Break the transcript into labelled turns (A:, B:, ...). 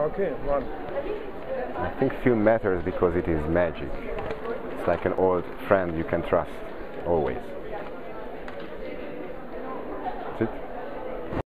A: Okay, one.
B: I think film matters because it is magic. It's like an old friend you can trust always. That's it.